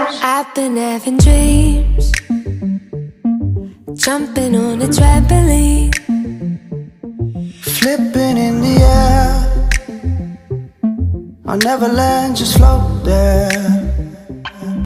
I've been having dreams, jumping on a trampoline. Flipping in the air. I'll never land, just float there.